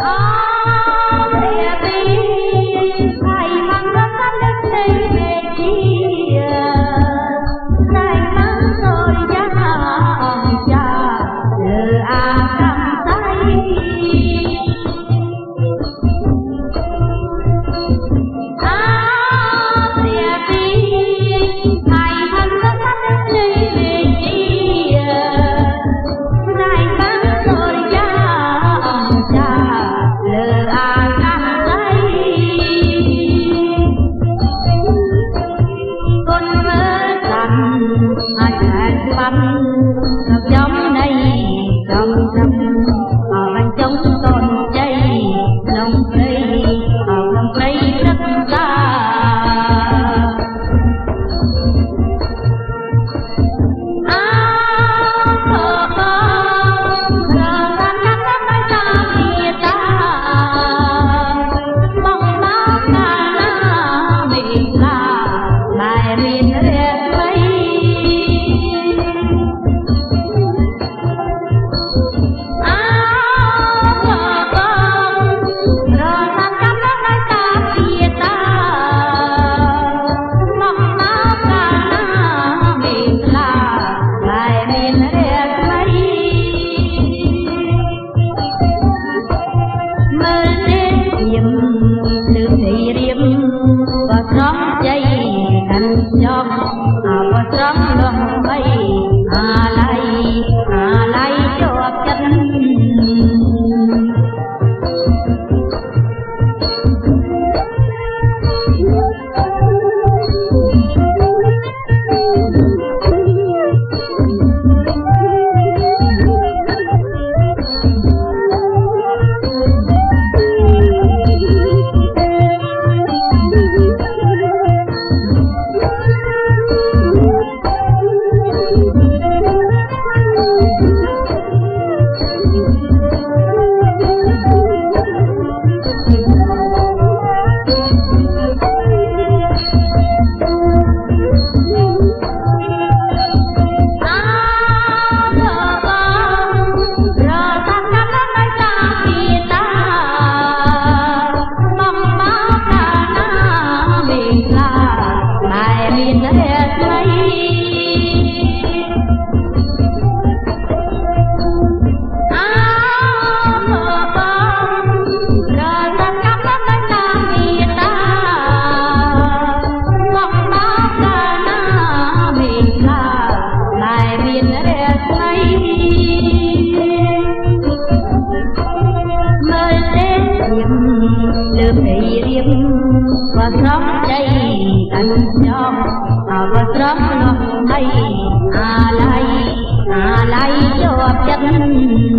啊。 បានអាចហេតុបាន धन्यः आपदा វស្រកជ័យអញ្ចោអវស្រកលោកអីអាល័យអាល័យជាប់ចិត្ត